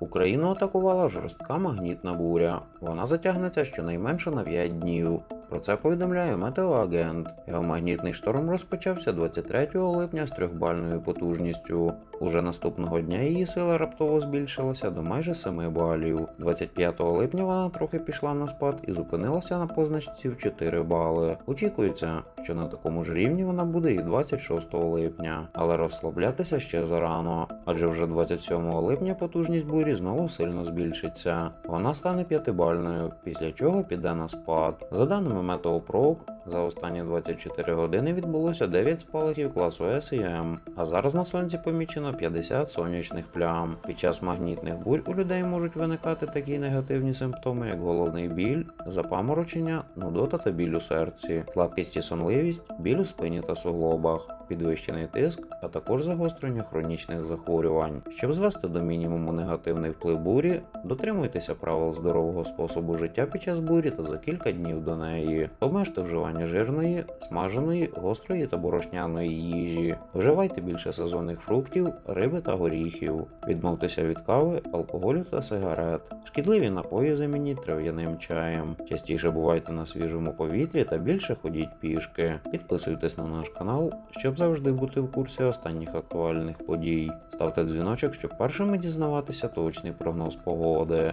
Україну атакувала жорстка магнітна буря. Вона затягнеться щонайменше на 5 днів. Про це повідомляє метеоагент. Геомагнітний шторм розпочався 23 липня з трьохбальною потужністю. Уже наступного дня її сила раптово збільшилася до майже 7 балів. 25 липня вона трохи пішла на спад і зупинилася на позначці в 4 бали. Очікується, що на такому ж рівні вона буде і 26 липня, але розслаблятися ще зарано, адже вже 27 липня потужність бурі знову сильно збільшиться. Вона стане п'ятибальною, після чого піде на спад. За даними Метеопрок, за останні 24 години відбулося 9 спалахів класу С і М, а зараз на сонці помічено 50 сонячних плям. Під час магнітних бурь у людей можуть виникати такі негативні симптоми, як головний біль, запаморочення, нудота та біль у серці, слабкість і сонливість, біль у спині та суглобах, підвищений тиск, а також загострення хронічних захворювань. Щоб звести до мінімуму негативний вплив бурі, дотримуйтеся правил здорового способу життя під час бурі та за кілька днів до неї. Обмежте вживання жирної, смаженої, гострої та борошняної їжі. Вживайте більше сезонних фруктів, риби та горіхів. Відмовтеся від кави, алкоголю та сигарет. Шкідливі напої замініть трав'яним чаєм. Частіше бувайте на свіжому повітрі та більше ходіть пішки. Підписуйтесь на наш канал, щоб завжди бути в курсі останніх актуальних подій. Ставте дзвіночок, щоб першими дізнаватися точний прогноз погоди.